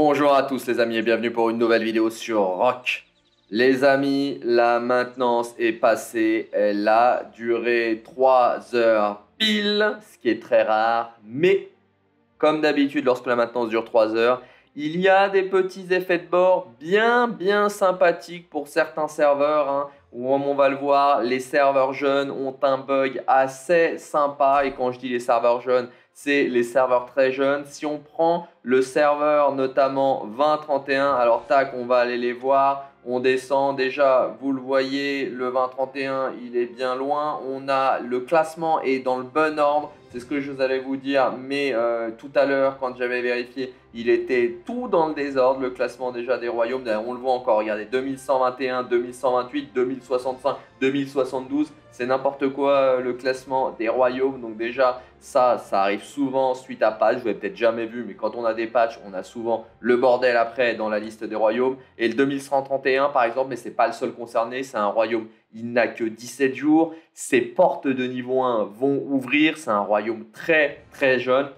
Bonjour à tous les amis et bienvenue pour une nouvelle vidéo sur Rock. Les amis, la maintenance est passée, elle a duré 3 heures pile, ce qui est très rare, mais comme d'habitude lorsque la maintenance dure 3 heures, il y a des petits effets de bord bien bien sympathiques pour certains serveurs. Hein, où on va le voir, les serveurs jeunes ont un bug assez sympa. Et quand je dis les serveurs jeunes, c'est les serveurs très jeunes. Si on prend le serveur notamment 2031, alors tac, on va aller les voir. On descend déjà, vous le voyez, le 2031, il est bien loin. On a le classement est dans le bon ordre. C'est ce que je vous allais vous dire, mais euh, tout à l'heure, quand j'avais vérifié, il était tout dans le désordre, le classement déjà des royaumes. On le voit encore, regardez, 2121, 2128, 2065, 2072, c'est n'importe quoi euh, le classement des royaumes. Donc déjà, ça, ça arrive souvent suite à patch. Vous l'avez peut-être jamais vu, mais quand on a des patchs, on a souvent le bordel après dans la liste des royaumes. Et le 2131, par exemple, mais c'est pas le seul concerné, c'est un royaume il n'a que 17 jours. Ses portes de niveau 1 vont ouvrir. C'est un royaume très très jeune.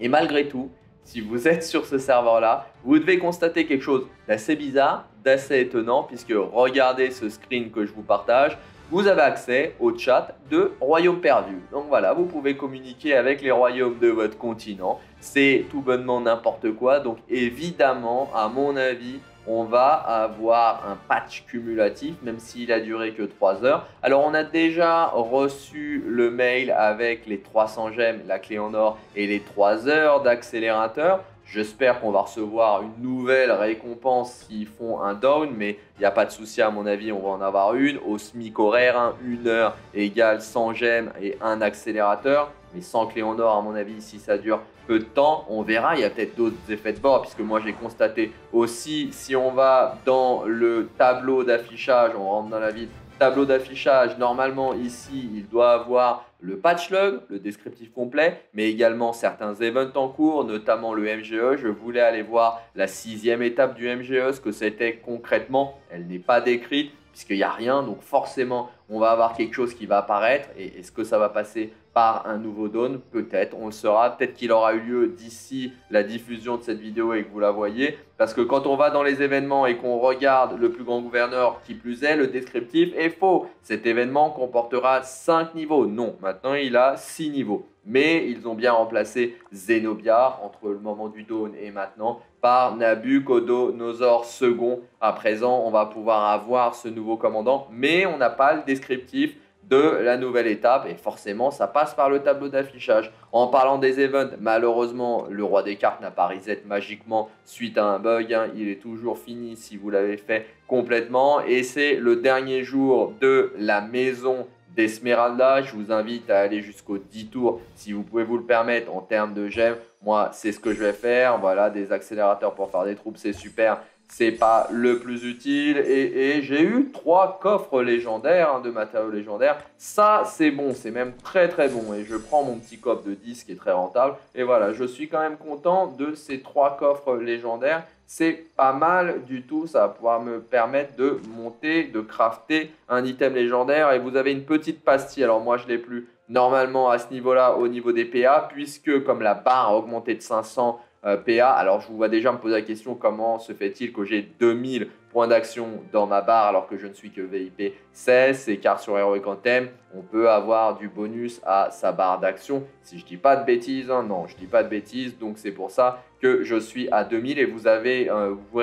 Et malgré tout, si vous êtes sur ce serveur-là, vous devez constater quelque chose d'assez bizarre, d'assez étonnant, puisque regardez ce screen que je vous partage. Vous avez accès au chat de Royaume Perdu. Donc voilà, vous pouvez communiquer avec les royaumes de votre continent. C'est tout bonnement n'importe quoi. Donc évidemment, à mon avis, on va avoir un patch cumulatif, même s'il a duré que 3 heures. Alors, on a déjà reçu le mail avec les 300 gemmes, la clé en or et les 3 heures d'accélérateur. J'espère qu'on va recevoir une nouvelle récompense s'ils font un down, mais il n'y a pas de souci à mon avis, on va en avoir une. Au SMIC horaire, hein, une heure égale 100 gemmes et un accélérateur. Mais sans clé en or, à mon avis, si ça dure peu de temps, on verra. Il y a peut-être d'autres effets de bord, puisque moi j'ai constaté aussi, si on va dans le tableau d'affichage, on rentre dans la ville, tableau d'affichage, normalement ici, il doit avoir le patch log, le descriptif complet, mais également certains events en cours, notamment le MGE. Je voulais aller voir la sixième étape du MGE, ce que c'était concrètement. Elle n'est pas décrite puisqu'il n'y a rien, donc forcément on va avoir quelque chose qui va apparaître, et est-ce que ça va passer par un nouveau Dawn, peut-être, on le saura, peut-être qu'il aura eu lieu d'ici la diffusion de cette vidéo et que vous la voyez, parce que quand on va dans les événements et qu'on regarde le plus grand gouverneur qui plus est, le descriptif est faux. Cet événement comportera 5 niveaux. Non, maintenant il a 6 niveaux. Mais ils ont bien remplacé Zenobia entre le moment du Dawn et maintenant par Nabucodonosor II. À présent, on va pouvoir avoir ce nouveau commandant, mais on n'a pas le descriptif de la nouvelle étape et forcément ça passe par le tableau d'affichage. En parlant des events, malheureusement le roi des cartes n'a pas reset magiquement suite à un bug, hein. il est toujours fini si vous l'avez fait complètement et c'est le dernier jour de la maison d'Esmeralda. Je vous invite à aller jusqu'au 10 tours si vous pouvez vous le permettre en termes de gemmes. Moi c'est ce que je vais faire, voilà des accélérateurs pour faire des troupes c'est super c'est pas le plus utile. Et, j'ai eu trois coffres légendaires, hein, de matériaux légendaires. Ça, c'est bon, c'est même très très bon. Et je prends mon petit coffre de 10 qui est très rentable. Et voilà, je suis quand même content de ces trois coffres légendaires. C'est pas mal du tout, ça va pouvoir me permettre de monter, de crafter un item légendaire. Et vous avez une petite pastille, alors moi je l'ai plus normalement à ce niveau-là au niveau des PA, puisque comme la barre a augmenté de 500 euh, PA. Alors, je vous vois déjà me poser la question comment se fait-il que j'ai 2000 points d'action dans ma barre alors que je ne suis que VIP 16 C'est car sur Heroic Anthem, on peut avoir du bonus à sa barre d'action. Si je dis pas de bêtises, hein, non, je dis pas de bêtises, donc c'est pour ça que je suis à 2000 et vous avez, euh, vous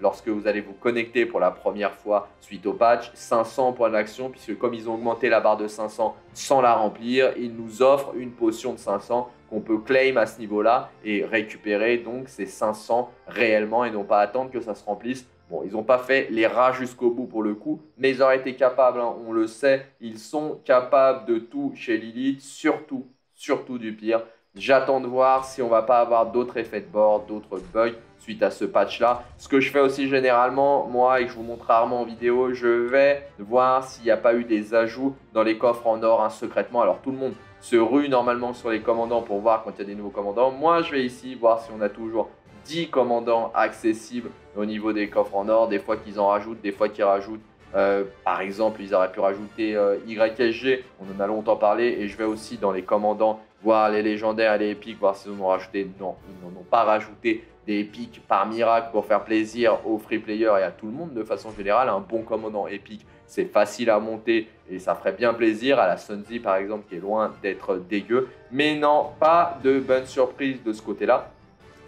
lorsque vous allez vous connecter pour la première fois suite au patch 500 points d'action puisque comme ils ont augmenté la barre de 500 sans la remplir, ils nous offrent une potion de 500 qu'on peut claim à ce niveau-là et récupérer donc ces 500 réellement et non pas attendre que ça se remplisse. Bon, ils n'ont pas fait les rats jusqu'au bout pour le coup, mais ils auraient été capables, hein, on le sait, ils sont capables de tout chez Lilith, surtout, surtout du pire. J'attends de voir si on va pas avoir d'autres effets de bord, d'autres bugs suite à ce patch-là. Ce que je fais aussi généralement, moi, et que je vous montre rarement en vidéo, je vais voir s'il n'y a pas eu des ajouts dans les coffres en or hein, secrètement. Alors tout le monde se rue normalement sur les commandants pour voir quand il y a des nouveaux commandants. Moi, je vais ici voir si on a toujours 10 commandants accessibles au niveau des coffres en or. Des fois qu'ils en rajoutent, des fois qu'ils rajoutent. Euh, par exemple, ils auraient pu rajouter euh, YSG, on en a longtemps parlé, et je vais aussi dans les commandants voir les légendaires et les épiques, voir s'ils en ont rajouté. Non, ils n'en ont pas rajouté des pics par miracle pour faire plaisir aux free players et à tout le monde de façon générale. Un bon commandant épique, c'est facile à monter et ça ferait bien plaisir à la Sunzi par exemple qui est loin d'être dégueu. Mais non, pas de bonne surprise de ce côté-là.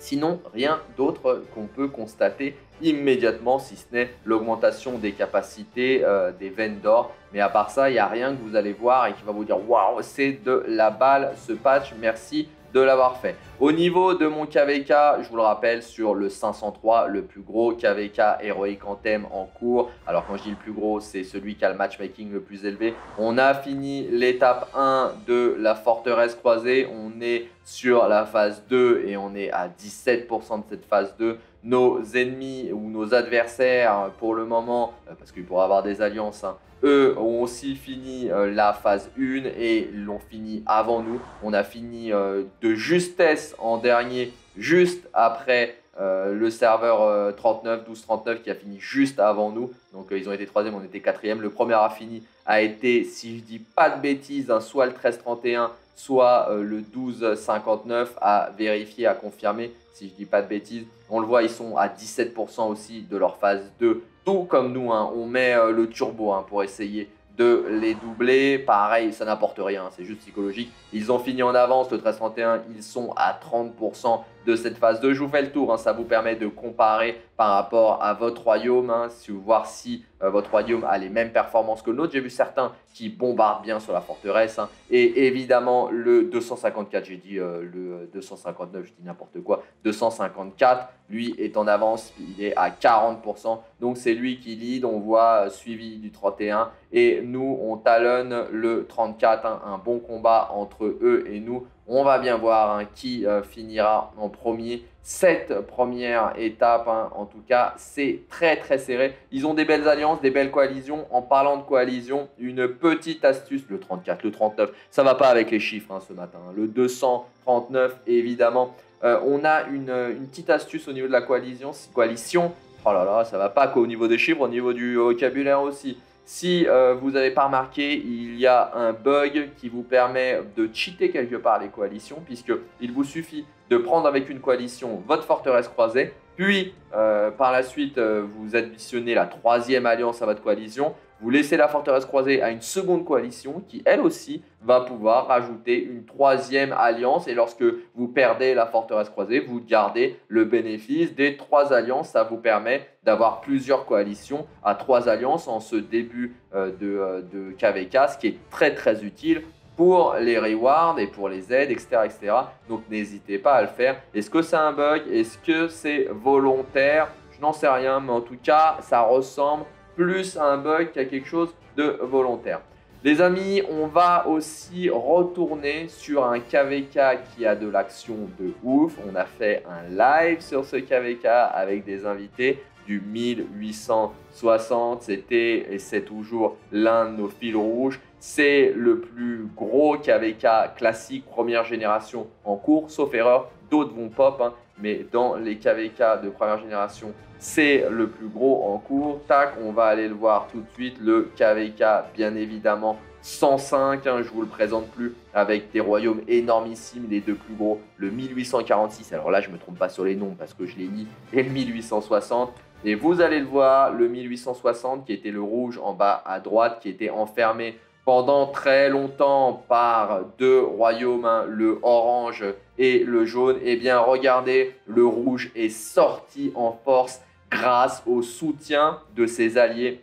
Sinon, rien d'autre qu'on peut constater immédiatement, si ce n'est l'augmentation des capacités euh, des veines d'or. Mais à part ça, il n'y a rien que vous allez voir et qui va vous dire Waouh, c'est de la balle ce patch. Merci de l'avoir fait. Au niveau de mon KVK, je vous le rappelle, sur le 503, le plus gros KVK héroïque en thème en cours. Alors quand je dis le plus gros, c'est celui qui a le matchmaking le plus élevé. On a fini l'étape 1 de la forteresse croisée. On est sur la phase 2 et on est à 17% de cette phase 2 nos ennemis ou nos adversaires pour le moment, euh, parce qu'il pourra avoir des alliances, hein, eux ont aussi fini euh, la phase 1 et l'ont fini avant nous. On a fini euh, de justesse en dernier, juste après le serveur 39, 12, 39 qui a fini juste avant nous. Donc ils ont été troisième, on était quatrième. Le premier a fini a été, si je dis pas de bêtises, hein, soit le 13-31, soit le 12-59 à vérifier, à confirmer, si je dis pas de bêtises. On le voit, ils sont à 17% aussi de leur phase 2 tout comme nous, hein, on met euh, le turbo hein, pour essayer de les doubler. Pareil, ça n'apporte rien, c'est juste psychologique. Ils ont fini en avance, le 1331, ils sont à 30% de cette phase 2. Je vous fais le tour, hein, ça vous permet de comparer par rapport à votre royaume, hein, voir si euh, votre royaume a les mêmes performances que le nôtre. J'ai vu certains qui bombardent bien sur la forteresse. Hein. et évidemment, le 254, j'ai dit euh, le 259, je dis n'importe quoi. 254, lui est en avance, il est à 40%. Donc c'est lui qui lead, on voit euh, suivi du 31. Et nous, on talonne le 34, un bon combat entre eux et nous. On va bien voir hein, qui euh, finira en premier. Cette première étape, hein, en tout cas, c'est très très serré. Ils ont des belles alliances, des belles coalitions. En parlant de coalition, une petite astuce, le 34, le 39, ça va pas avec les chiffres hein, ce matin. Le 239, évidemment. Euh, on a une, petite astuce au niveau de la coalition. coalition. Oh là là, ça va pas qu'au niveau des chiffres, au niveau du vocabulaire aussi. Si euh, vous n'avez pas remarqué, il y a un bug qui vous permet de cheater quelque part les coalitions, puisqu'il vous suffit de prendre avec une coalition votre forteresse croisée, puis euh, par la suite, euh, vous additionnez la troisième alliance à votre coalition, vous laissez la forteresse croisée à une seconde coalition qui, elle aussi, va pouvoir rajouter une troisième alliance. Et lorsque vous perdez la forteresse croisée, vous gardez le bénéfice des trois alliances. Ça vous permet d'avoir plusieurs coalitions à trois alliances en ce début euh, de, euh, de KVK, ce qui est très très utile pour les rewards et pour les aides, etc. etc. Donc n'hésitez pas à le faire. Est-ce que c'est un bug? Est-ce que c'est volontaire? Je n'en sais rien, mais en tout cas, ça ressemble plus un bug qu'à quelque chose de volontaire. Les amis, on va aussi retourner sur un KVK qui a de l'action de ouf. On a fait un live sur ce KVK avec des invités du 1860. C'était et c'est toujours l'un de nos fils rouges. C'est le plus gros KVK classique première génération en cours, sauf erreur. D'autres vont pop, hein, mais dans les KVK de première génération, c'est le plus gros en cours. Tac, on va aller le voir tout de suite. Le KVK, bien évidemment, 105, hein, je vous le présente plus, avec des royaumes énormissimes, les deux plus gros, le 1846, alors là je me trompe pas sur les noms parce que je l'ai mis, et le 1860. Et vous allez le voir, le 1860 qui était le rouge en bas à droite, qui était enfermé pendant très longtemps par deux royaumes, hein, le orange et le jaune. Eh bien regardez, le rouge est sorti en force grâce au soutien de ses alliés,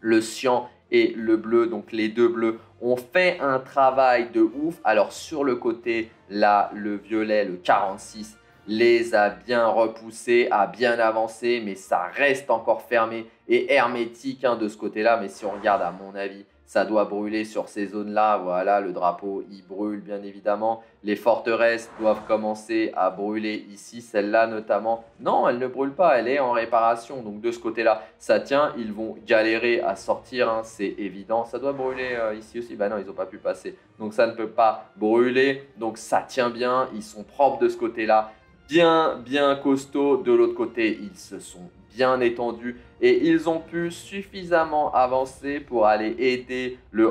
le cyan et le bleu, donc les deux bleus, ont fait un travail de ouf. Alors sur le côté, là, le violet, le 46, les a bien repoussés, a bien avancé, mais ça reste encore fermé et hermétique hein, de ce côté-là. Mais si on regarde, à mon avis, ça doit brûler sur ces zones-là. Voilà, le drapeau, il brûle bien évidemment. Les forteresses doivent commencer à brûler ici, celle-là notamment. Non, elle ne brûle pas, elle est en réparation. Donc de ce côté-là, ça tient. Ils vont galérer à sortir, hein, c'est évident. Ça doit brûler euh, ici aussi. Bah non, ils n'ont pas pu passer. Donc ça ne peut pas brûler. Donc ça tient bien. Ils sont propres de ce côté-là. Bien, bien costaud de l'autre côté. Ils se sont bien étendus et ils ont pu suffisamment avancer pour aller aider le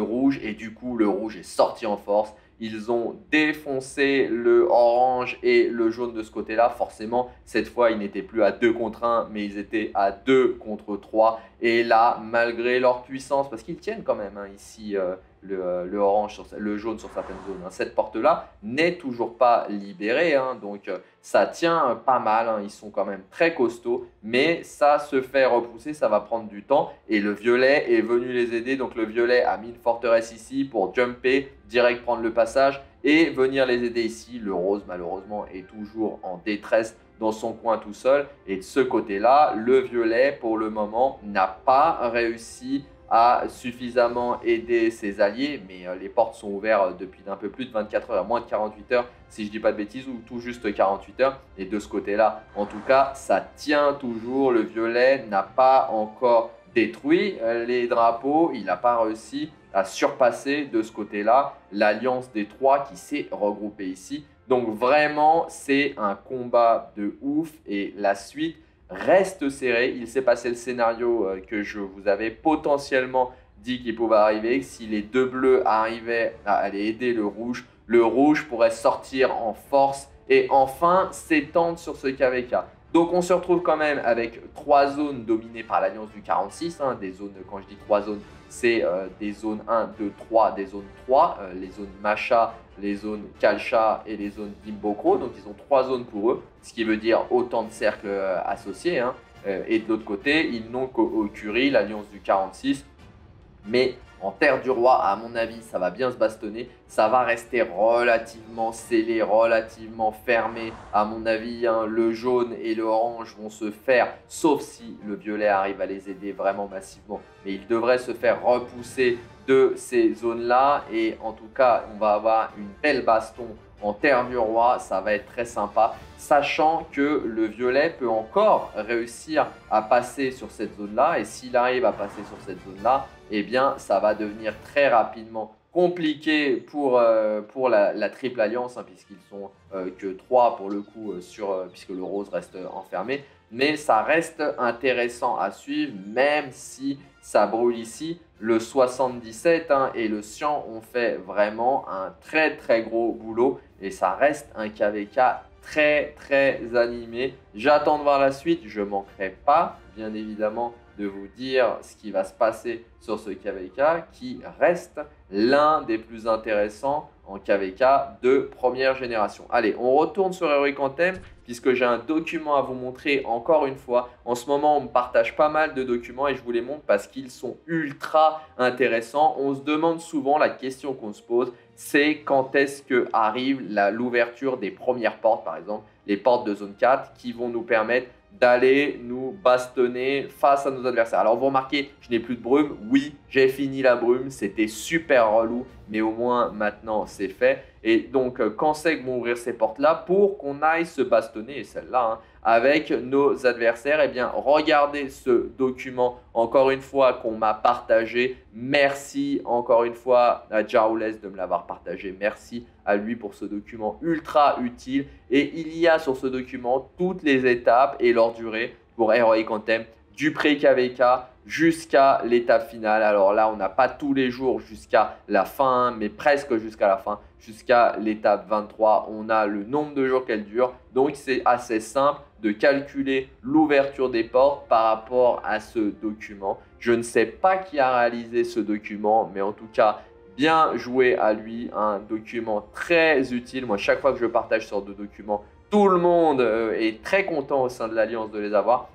rouge et du coup le rouge est sorti en force Ils ont défoncé le orange et le jaune de ce côté-là. Forcément, cette fois, ils n'étaient plus à 2 contre 1, mais ils étaient à 2 contre 3. Et là, malgré leur puissance, parce qu'ils tiennent quand même hein, ici euh, le, le, orange, sur, le jaune sur certaines zones, hein, cette porte-là n'est toujours pas libérée. Hein, donc, euh, ça tient pas mal. Ils sont quand même très costauds, mais ça se fait repousser, ça va prendre du temps. Et le violet est venu les aider. Donc, le violet a mis une forteresse ici pour jumper, direct prendre le passage et venir les aider ici. Le rose, malheureusement, est toujours en détresse dans son coin tout seul. Et de ce côté-là, le violet, pour le moment, n'a pas réussi à suffisamment aider ses alliés, mais euh, les portes sont ouvertes depuis un peu plus de 24 heures, moins de 48 heures, si je dis pas de bêtises, ou tout juste 48 heures. Et de ce côté-là, en tout cas, ça tient toujours. Le violet n'a pas encore détruit euh, les drapeaux, il n'a pas réussi à surpasser de ce côté-là l'alliance des trois qui s'est regroupée ici. Donc vraiment, c'est un combat de ouf et la suite reste serré. Il s'est passé le scénario euh, que je vous avais potentiellement dit qu'il pouvait arriver. Si les deux bleus arrivaient à aller aider le rouge, le rouge pourrait sortir en force et enfin s'étendre sur ce KVK. Donc on se retrouve quand même avec trois zones dominées par l'alliance du 46. Hein. des zones, quand je dis trois zones, c'est euh, des zones 1, 2, 3, des zones 3, euh, les zones Macha, les zones Kalcha et les zones Dimboko. Donc ils ont trois zones pour eux, ce qui veut dire autant de cercles euh, associés. Hein. et de l'autre côté, ils n'ont qu'au Curie, l'alliance du 46. Mais en Terre du Roi, à mon avis, ça va bien se bastonner. Ça va rester relativement scellé, relativement fermé. À mon avis, hein, le jaune et le orange vont se faire, sauf si le violet arrive à les aider vraiment massivement. Mais ils devraient se faire repousser de ces zones-là. Et en tout cas, on va avoir une belle baston en Terre du Roi, ça va être très sympa, sachant que le violet peut encore réussir à passer sur cette zone-là, et s'il arrive à passer sur cette zone-là, eh bien, ça va devenir très rapidement compliqué pour, euh, pour la, triple alliance, hein, puisqu'ils sont euh, que trois pour le coup, euh, sur, puisque le rose reste enfermé. Mais ça reste intéressant à suivre, même si ça brûle ici. Le 77 hein, et le Cyan ont fait vraiment un très très gros boulot et ça reste un KVK très très animé. J'attends de voir la suite, je manquerai pas bien évidemment de vous dire ce qui va se passer sur ce KVK qui reste l'un des plus intéressants en KVK de première génération. Allez, on retourne sur Heroic Anthem puisque j'ai un document à vous montrer encore une fois. En ce moment, on me partage pas mal de documents et je vous les montre parce qu'ils sont ultra intéressants. On se demande souvent, la question qu'on se pose, c'est quand est-ce que arrive l'ouverture des premières portes, par exemple, les portes de zone 4 qui vont nous permettre d'aller nous bastonner face à nos adversaires. Alors vous remarquez, je n'ai plus de brume. Oui, j'ai fini la brume. C'était super relou, mais au moins maintenant c'est fait. Et donc euh, quand c'est que vont ouvrir ces portes-là pour qu'on aille se bastonner, celle-là, hein, avec nos adversaires, eh bien, regardez ce document encore une fois qu'on m'a partagé. Merci encore une fois à Jaroules de me l'avoir partagé. Merci à lui pour ce document ultra utile. Et il y a sur ce document toutes les étapes et leur durée pour Heroic Anthem du pré-KVK jusqu'à l'étape finale. Alors là, on n'a pas tous les jours jusqu'à la fin, mais presque jusqu'à la fin, jusqu'à l'étape 23. On a le nombre de jours qu'elle dure. Donc c'est assez simple de calculer l'ouverture des portes par rapport à ce document. Je ne sais pas qui a réalisé ce document, mais en tout cas, bien joué à lui. Un document très utile. Moi, chaque fois que je partage ce de documents, tout le monde euh, est très content au sein de l'Alliance de les avoir.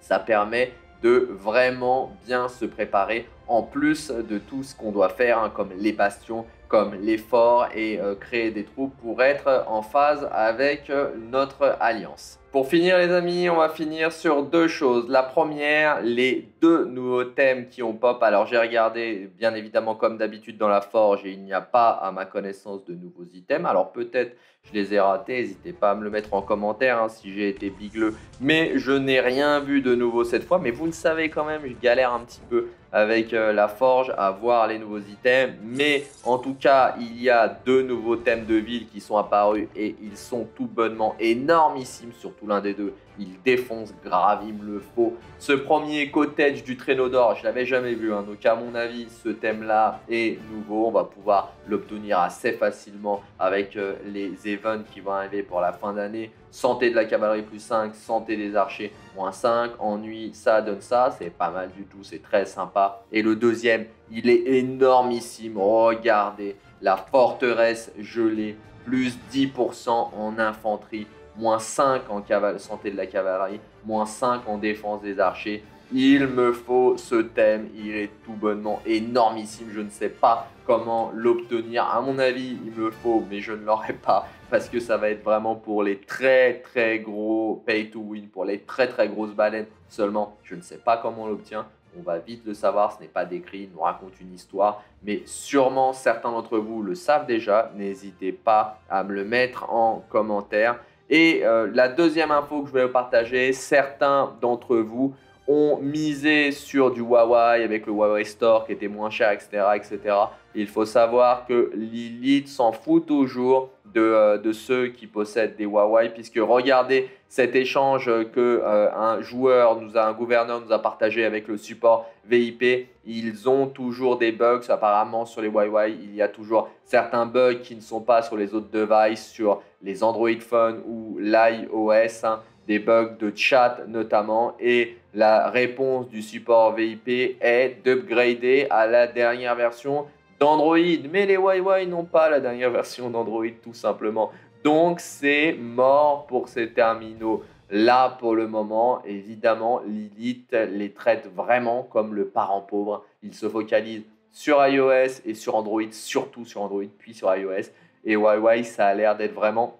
Ça permet de vraiment bien se préparer en plus de tout ce qu'on doit faire, hein, comme les bastions, comme l'effort et euh, créer des troupes pour être en phase avec euh, notre alliance. Pour finir les amis, on va finir sur deux choses. La première, les deux nouveaux thèmes qui ont pop. Alors j'ai regardé bien évidemment comme d'habitude dans la forge et il n'y a pas à ma connaissance de nouveaux items. Alors peut-être je les ai ratés, n'hésitez pas à me le mettre en commentaire hein, si j'ai été bigleux. Mais je n'ai rien vu de nouveau cette fois. Mais vous le savez quand même, je galère un petit peu avec euh, la forge à voir les nouveaux items. Mais en tout cas, il y a deux nouveaux thèmes de ville qui sont apparus et ils sont tout bonnement énormissimes, surtout l'un des deux il défonce grave, il me le faut. Ce premier cottage du traîneau d'or, je l'avais jamais vu, hein. donc à mon avis, ce thème-là est nouveau. On va pouvoir l'obtenir assez facilement avec euh, les events qui vont arriver pour la fin d'année. Santé de la cavalerie plus 5, santé des archers moins 5, ennui, ça donne ça, c'est pas mal du tout, c'est très sympa. Et le deuxième, il est énormissime, regardez, la forteresse gelée, plus 10% en infanterie, moins 5 en santé de la cavalerie, moins 5 en défense des archers. Il me faut ce thème, il est tout bonnement énormissime, je ne sais pas comment l'obtenir. À mon avis, il me faut, mais je ne l'aurai pas parce que ça va être vraiment pour les très très gros pay to win, pour les très très grosses baleines seulement. Je ne sais pas comment on l'obtient, on va vite le savoir, ce n'est pas décrit, il nous raconte une histoire, mais sûrement certains d'entre vous le savent déjà. N'hésitez pas à me le mettre en commentaire. Et euh, la deuxième info que je vais vous partager, certains d'entre vous ont misé sur du Huawei avec le Huawei Store qui était moins cher, etc. etc. Il faut savoir que Lilith s'en fout toujours de, euh, de, ceux qui possèdent des Huawei, puisque regardez cet échange que euh, un joueur, nous un gouverneur nous a partagé avec le support VIP. Ils ont toujours des bugs apparemment sur les Huawei. Il y a toujours certains bugs qui ne sont pas sur les autres devices, sur les Android Phone ou l'iOS. Hein des bugs de chat notamment. Et la réponse du support VIP est d'upgrader à la dernière version d'Android. Mais les Huawei n'ont pas la dernière version d'Android tout simplement. Donc c'est mort pour ces terminaux. Là, pour le moment, évidemment, Lilith les traite vraiment comme le parent pauvre. Il se focalise sur iOS et sur Android, surtout sur Android, puis sur iOS. Et Huawei, ça a l'air d'être vraiment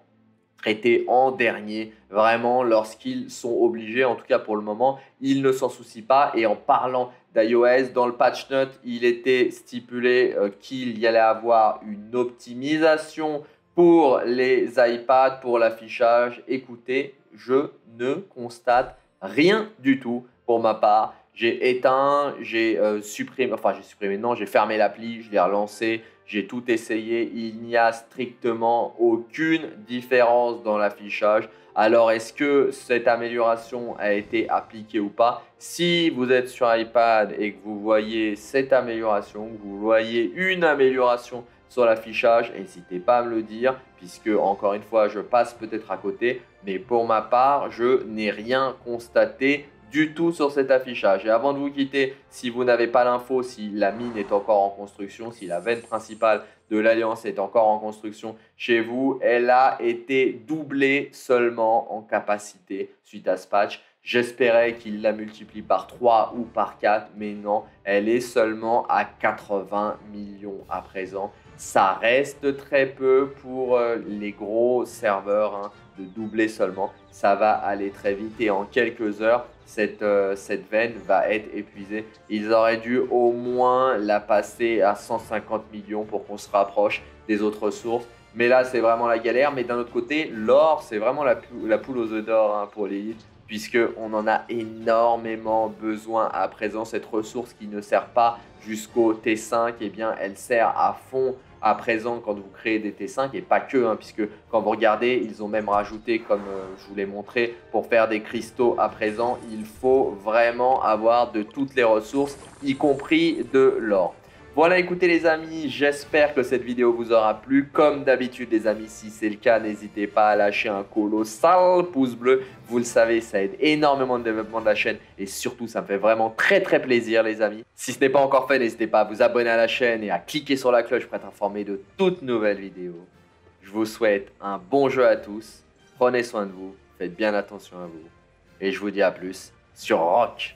traité en dernier, vraiment lorsqu'ils sont obligés, en tout cas pour le moment, ils ne s'en soucient pas. Et en parlant d'iOS, dans le patch note, il était stipulé euh, qu'il y allait avoir une optimisation pour les iPads, pour l'affichage. Écoutez, je ne constate rien du tout pour ma part. J'ai éteint, j'ai euh, supprimé, enfin j'ai supprimé, non, j'ai fermé l'appli, je l'ai relancé, j'ai tout essayé, il n'y a strictement aucune différence dans l'affichage. Alors est-ce que cette amélioration a été appliquée ou pas? Si vous êtes sur iPad et que vous voyez cette amélioration, vous voyez une amélioration sur l'affichage, n'hésitez pas à me le dire, puisque encore une fois, je passe peut-être à côté, mais pour ma part, je n'ai rien constaté du tout sur cet affichage. Et avant de vous quitter, si vous n'avez pas l'info, si la mine est encore en construction, si la veine principale de l'Alliance est encore en construction chez vous, elle a été doublée seulement en capacité suite à ce patch. J'espérais qu'il la multiplie par 3 ou par 4, mais non, elle est seulement à 80 millions à présent. Ça reste très peu pour euh, les gros serveurs, hein, de doubler seulement. Ça va aller très vite et en quelques heures, cette, euh, cette veine va être épuisée. Ils auraient dû au moins la passer à 150 millions pour qu'on se rapproche des autres sources. Mais là, c'est vraiment la galère. Mais d'un autre côté, l'or, c'est vraiment la, la, poule aux œufs d'or hein, pour l'élite, puisqu'on en a énormément besoin à présent. Cette ressource qui ne sert pas jusqu'au T5, eh bien, elle sert à fond à présent quand vous créez des T5 et pas que, hein, puisque quand vous regardez, ils ont même rajouté, comme euh, je vous l'ai montré, pour faire des cristaux à présent, il faut vraiment avoir de toutes les ressources, y compris de l'or. Voilà, écoutez les amis, j'espère que cette vidéo vous aura plu. Comme d'habitude les amis, si c'est le cas, n'hésitez pas à lâcher un colossal pouce bleu. Vous le savez, ça aide énormément le développement de la chaîne et surtout, ça me fait vraiment très très plaisir les amis. Si ce n'est pas encore fait, n'hésitez pas à vous abonner à la chaîne et à cliquer sur la cloche pour être informé de toutes nouvelles vidéos. Je vous souhaite un bon jeu à tous. Prenez soin de vous, faites bien attention à vous. Et je vous dis à plus sur Rock.